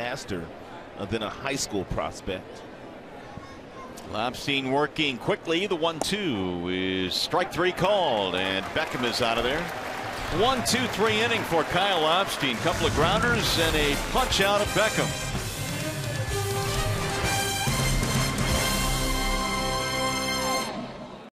faster uh, than a high school prospect. Lobstein working quickly. The one two is strike three called and Beckham is out of there. One two three inning for Kyle Lobstein. Couple of grounders and a punch out of Beckham.